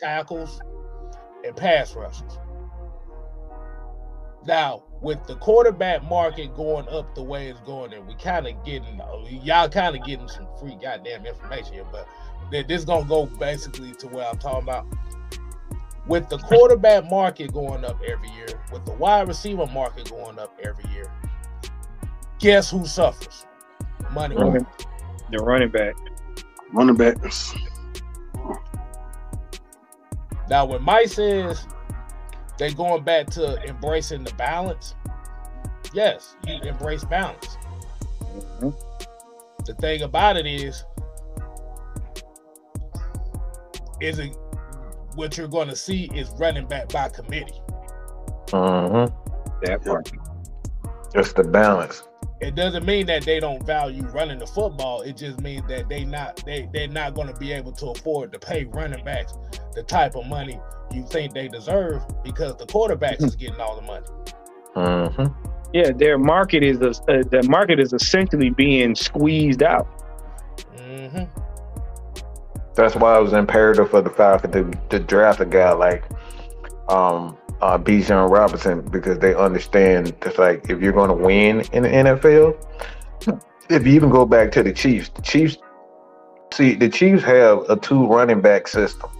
tackles, and pass rushers. Now, with the quarterback market going up the way it's going, and we kind of getting y'all kind of getting some free goddamn information here, but this is gonna go basically to where I'm talking about. With the quarterback market going up every year, with the wide receiver market going up every year, guess who suffers? Money. Running, the running back. Running backs. Now, when Mike says they're going back to embracing the balance, yes, you embrace balance. Mm-hmm. The thing about it is, is it what you're going to see is running back by committee. Mm-hmm. That part. Just the balance. It doesn't mean that they don't value running the football. It just means that they not they they're not going to be able to afford to pay running backs the type of money you think they deserve because the quarterbacks is getting all the money. Mm-hmm. Yeah, their market is uh, the market is essentially being squeezed out. Mm-hmm. That's why it was imperative for the Falcons to, to draft a guy like um, uh, Robinson because they understand it's like if you're going to win in the NFL, if you even go back to the Chiefs, the Chiefs see the Chiefs have a two running back system.